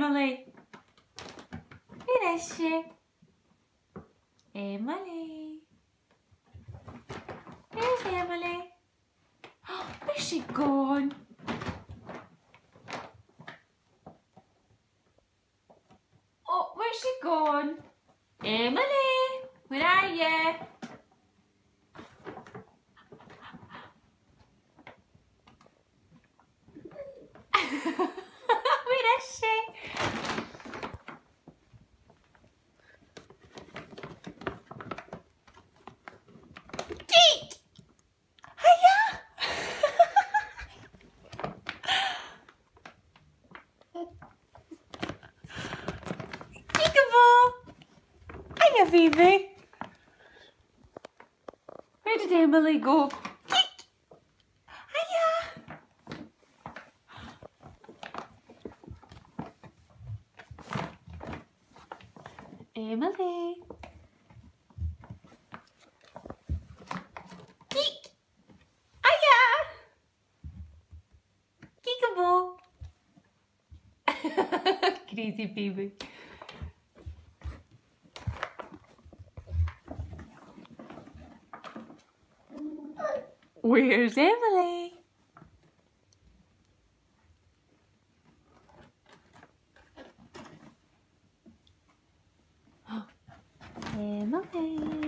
Emily? She? Emily. Where's Emily? Where's she gone? Oh, where's she gone? Emily, where are you? where is she? Keek! Hiya! Peekaboo! Hiya, baby. Where did Emily go? Hiya! Emily. Keek! Hiya! Peekaboo! Crazy baby. Where's Emily? Emily.